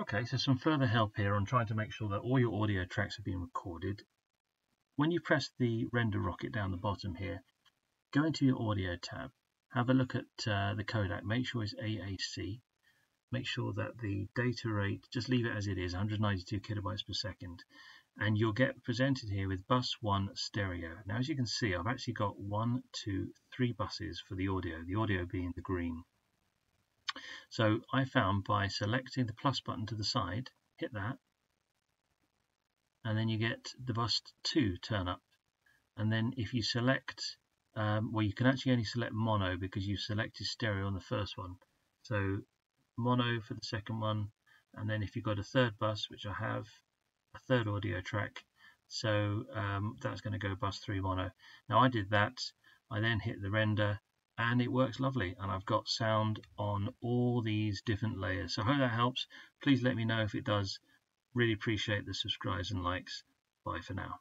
Okay, so some further help here on trying to make sure that all your audio tracks are being recorded. When you press the render rocket down the bottom here, go into your audio tab, have a look at uh, the codec, make sure it's AAC, make sure that the data rate, just leave it as it is, 192 kilobytes per second, and you'll get presented here with bus 1 stereo. Now as you can see I've actually got one, two, three buses for the audio, the audio being the green. So I found by selecting the plus button to the side, hit that, and then you get the bus 2 turn up. And then if you select, um, well you can actually only select mono because you've selected stereo on the first one. So mono for the second one, and then if you've got a third bus, which I have, a third audio track, so um, that's going to go bus 3 mono. Now I did that, I then hit the render, and it works lovely, and I've got sound on all these different layers. So I hope that helps. Please let me know if it does. Really appreciate the subscribes and likes. Bye for now.